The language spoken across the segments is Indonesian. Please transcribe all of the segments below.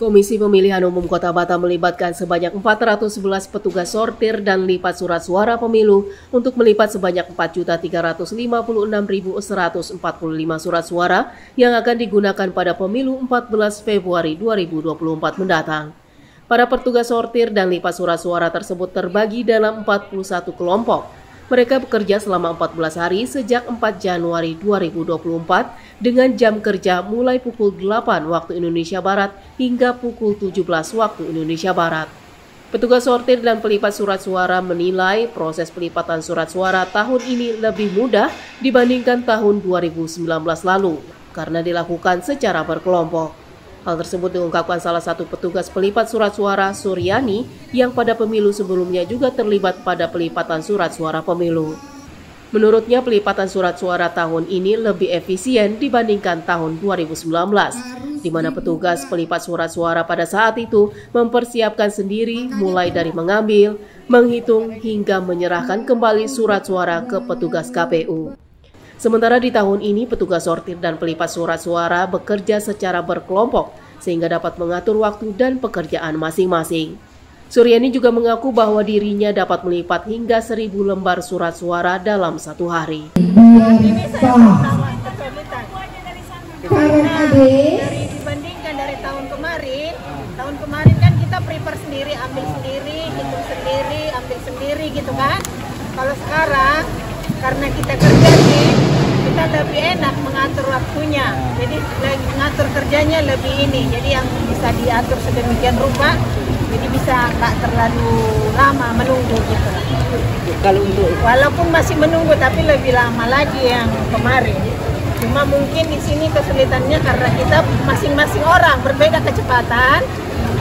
Komisi Pemilihan Umum Kota Batam melibatkan sebanyak 411 petugas sortir dan lipat surat suara pemilu untuk melipat sebanyak 4.356.145 surat suara yang akan digunakan pada pemilu 14 Februari 2024 mendatang. Para petugas sortir dan lipat surat suara tersebut terbagi dalam 41 kelompok mereka bekerja selama 14 hari sejak 4 Januari 2024 dengan jam kerja mulai pukul 8 waktu Indonesia Barat hingga pukul 17 waktu Indonesia Barat. Petugas sortir dan pelipat surat suara menilai proses pelipatan surat suara tahun ini lebih mudah dibandingkan tahun 2019 lalu karena dilakukan secara berkelompok. Hal tersebut diungkapkan salah satu petugas pelipat surat suara Suryani yang pada pemilu sebelumnya juga terlibat pada pelipatan surat suara pemilu. Menurutnya pelipatan surat suara tahun ini lebih efisien dibandingkan tahun 2019, di mana petugas pelipat surat suara pada saat itu mempersiapkan sendiri mulai dari mengambil, menghitung hingga menyerahkan kembali surat suara ke petugas KPU. Sementara di tahun ini petugas sortir dan pelipat surat suara bekerja secara berkelompok sehingga dapat mengatur waktu dan pekerjaan masing-masing. Suryani juga mengaku bahwa dirinya dapat melipat hingga seribu lembar surat suara dalam satu hari. Karena dari dibandingkan dari tahun kemarin, tahun kemarin kan kita prepare sendiri, ambil sendiri, hitung sendiri, ambil sendiri gitu kan. Kalau sekarang karena kita kerja sih kita lebih enak mengatur waktunya. Jadi mengatur kerjanya lebih ini. Jadi yang bisa diatur sedemikian rupa jadi bisa nggak terlalu lama menunggu gitu. Kalau untuk walaupun masih menunggu tapi lebih lama lagi yang kemarin. Cuma mungkin di sini kesulitannya karena kita masing-masing orang berbeda kecepatan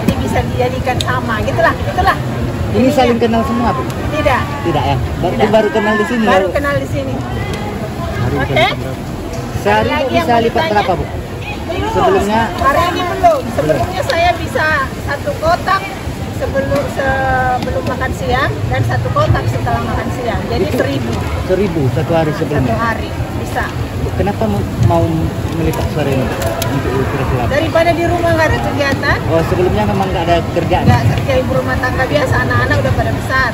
jadi bisa dijadikan sama. Gitulah gitulah ini saling kenal semua, Bu? Tidak. Tidak ya? Baru, Tidak. baru kenal di sini? Baru kenal di sini. Oke. Okay. Sehari bu bisa lipat berapa, Bu? Belum. Sebelumnya? Hari ini belum. Sebelumnya belum. saya bisa satu kotak sebelum sebelum makan siang dan satu kotak setelah makan siang. Jadi Itu seribu. Seribu satu hari sebelumnya? Satu hari bisa. Kenapa mau melipat sore ini untuk kira Daripada di rumah nggak ada kegiatan. Oh sebelumnya memang nggak ada kerjaan? Nggak kerja ibu rumah tangga biasa, anak-anak udah pada besar.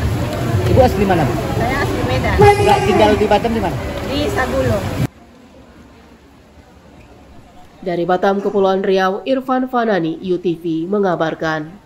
Ibu asli mana? Bu? Saya asli Medan. Nggak tinggal di Batam di mana? Di Sagulo. Dari Batam, Kepulauan Riau, Irfan Fanani, UTV mengabarkan.